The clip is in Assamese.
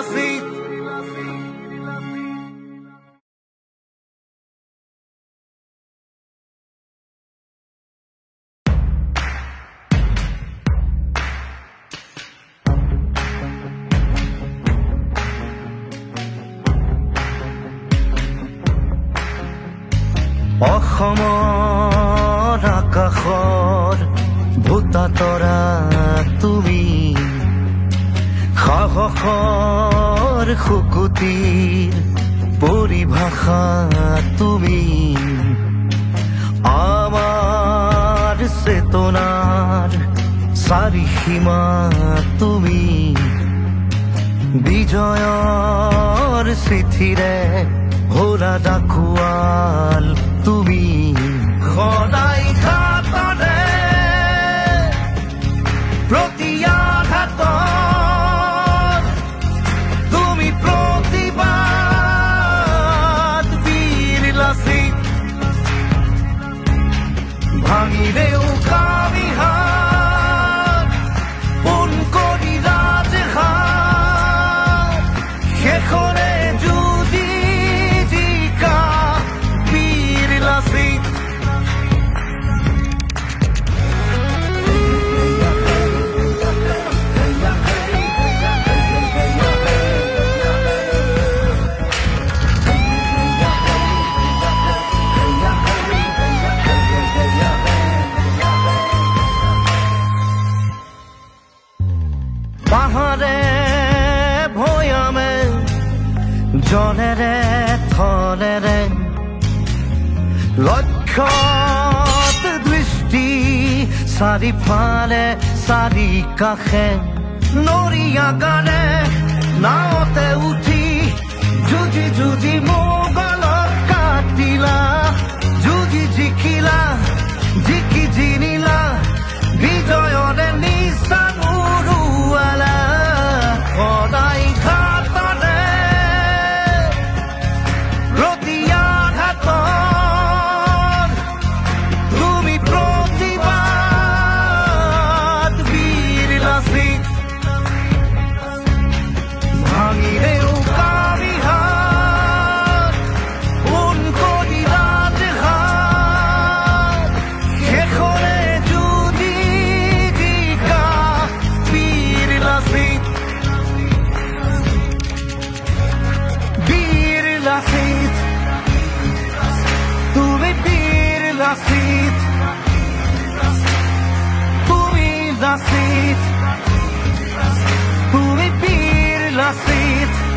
Selassie. অসমৰ আকাশৰ ভূতাতৰা তুমি সাহসৰ শুকুতিৰ পৰিভাষা তুমি। আমাৰ চেতনাৰ চাৰিসীমা তুমি। বিজয়ৰ চিঠিৰে হোৰা ডাকুৱাল তুমি। জনেৰে থনেৰে লক্ষ্যত দৃষ্টি চাৰিফালে চাৰি কাষে নৰিয়া গানে নাৱতে উঠি la sit. Hon är sit.